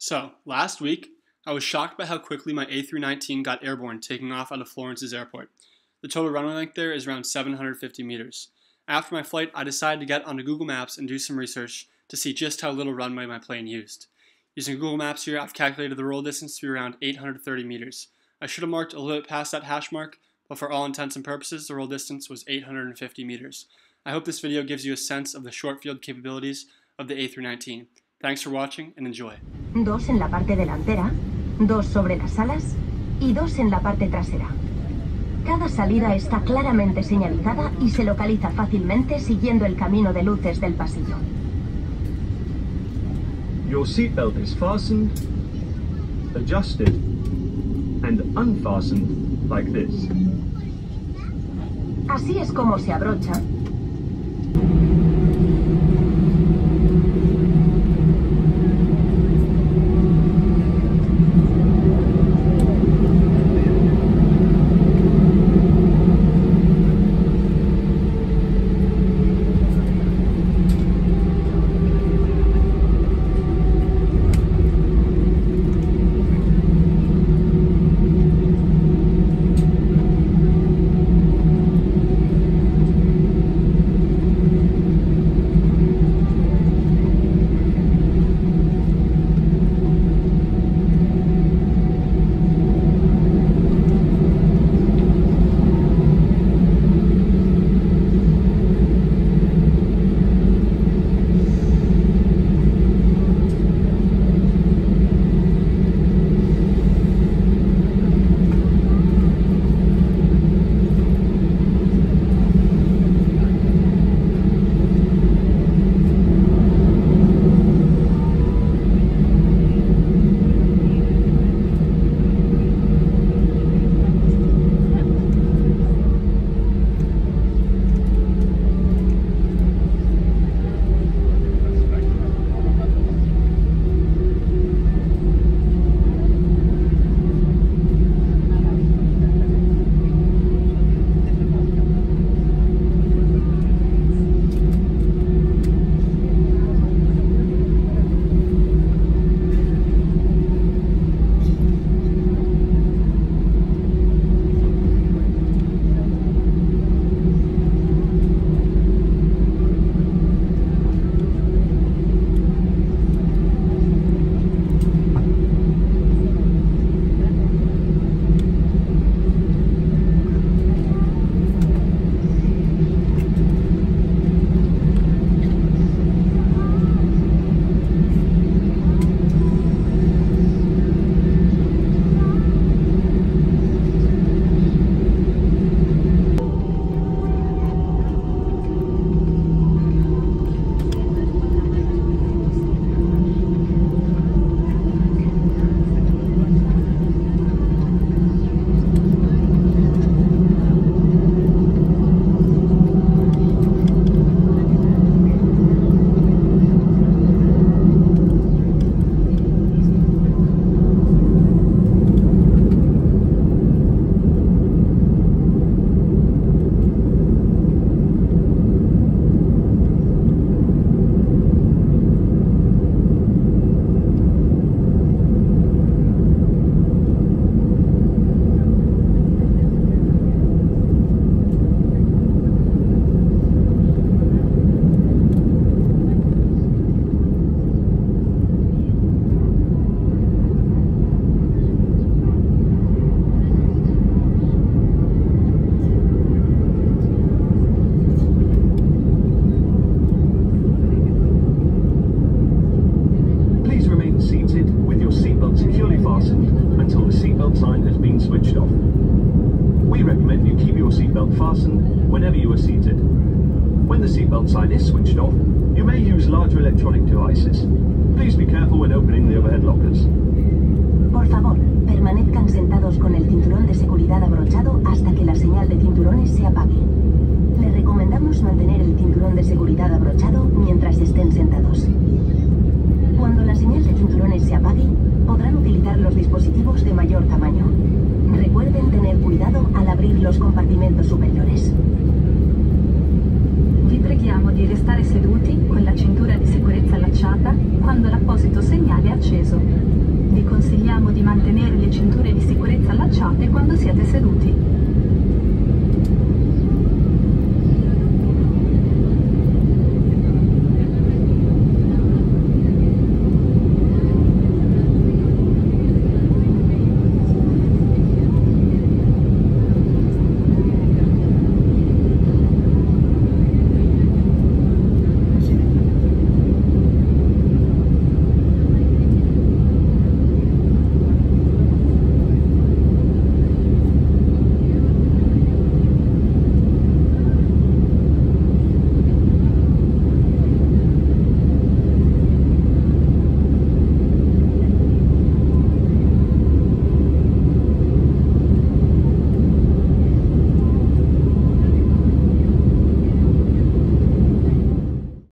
So, last week, I was shocked by how quickly my A319 got airborne taking off out of Florence's airport. The total runway length there is around 750 meters. After my flight, I decided to get onto Google Maps and do some research to see just how little runway my plane used. Using Google Maps here, I've calculated the roll distance to be around 830 meters. I should have marked a little bit past that hash mark, but for all intents and purposes, the roll distance was 850 meters. I hope this video gives you a sense of the short field capabilities of the A319. Thanks for watching and enjoy. Dos en la parte delantera, dos sobre las alas y dos en la parte trasera. Cada salida está claramente señalizada y se localiza fácilmente siguiendo el camino de luces del pasillo. Your seatbelt is fastened, adjusted, and unfastened like this. Así es como se abrocha electronic devices. Please be careful when opening the overhead lockers. Por favor, permanezcan sentados con el cinturón de seguridad abrochado hasta que la señal de cinturones se apague. Les recomendamos mantener el cinturón de seguridad abrochado mientras estén sentados. Cuando la señal de cinturones se apague, podrán utilizar los dispositivos de mayor tamaño. Recuerden tener cuidado al abrir los compartimentos superiores. siete seduti.